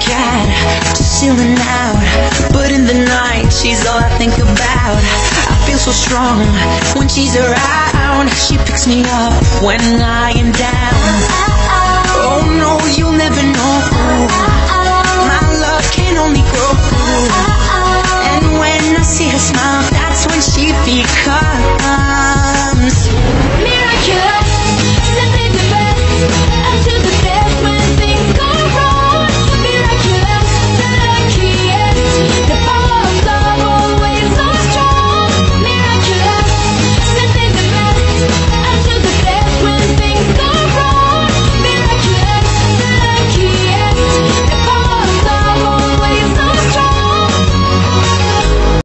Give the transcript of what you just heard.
cat, just chilling out. But in the night, she's all I think about. I feel so strong when she's around. She picks me up when I am down. Oh no, you'll never know. My love can only grow. And when I see her smile, that's when she becomes.